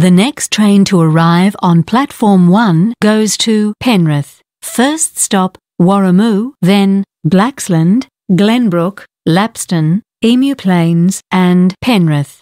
The next train to arrive on platform 1 goes to Penrith. First stop Warrimoo, then Blaxland, Glenbrook, Lapstone, Emu Plains, and Penrith.